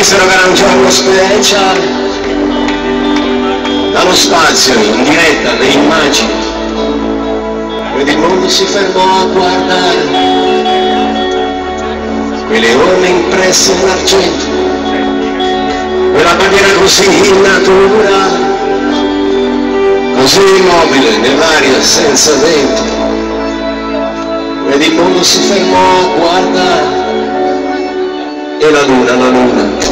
che era un giorno speciale, dallo spazio in diretta le immagini, ed il mondo si fermò a guardare. Quelle orme impresse nell'argento, quella bandiera così innaturale, così immobile nell'aria senza vento, ed il mondo si fermò a guardare. E la luna, la luna,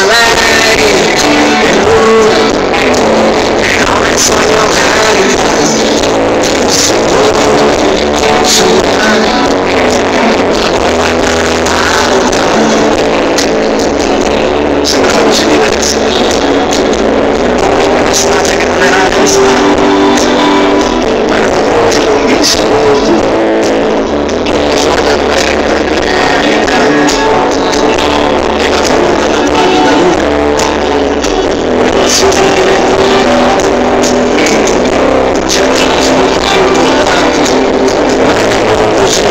Amen.